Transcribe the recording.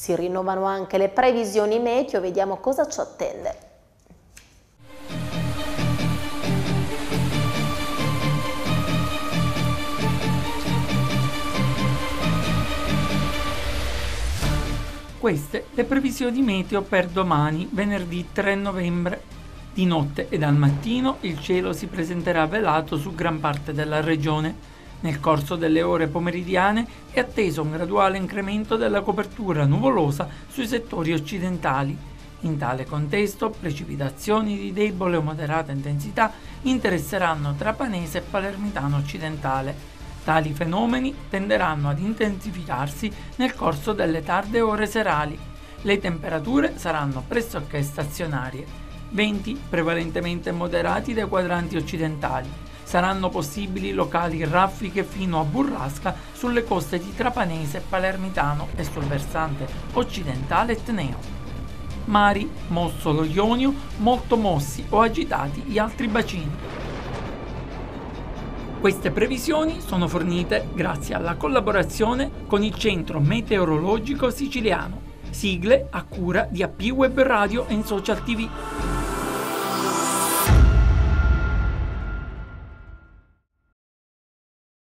Si rinnovano anche le previsioni meteo, vediamo cosa ci attende. Queste le previsioni meteo per domani, venerdì 3 novembre. Di notte e dal mattino il cielo si presenterà velato su gran parte della regione. Nel corso delle ore pomeridiane è atteso un graduale incremento della copertura nuvolosa sui settori occidentali. In tale contesto, precipitazioni di debole o moderata intensità interesseranno Trapanese e Palermitano occidentale. Tali fenomeni tenderanno ad intensificarsi nel corso delle tarde ore serali. Le temperature saranno pressoché stazionarie. Venti prevalentemente moderati dai quadranti occidentali. Saranno possibili locali raffiche fino a burrasca sulle coste di Trapanese, Palermitano e sul versante occidentale etneo. Mari, mosso lo Ionio, molto mossi o agitati gli altri bacini. Queste previsioni sono fornite grazie alla collaborazione con il Centro Meteorologico Siciliano, sigle a cura di AP Web Radio e Social TV.